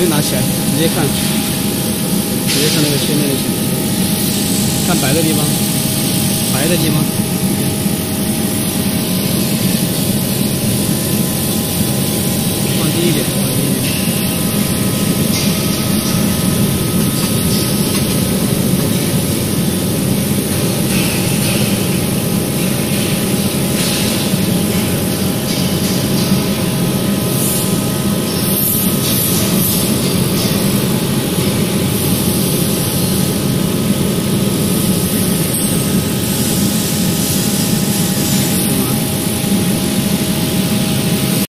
接拿起来，直接看，直接看那个切面就行。看白的地方，白的地方。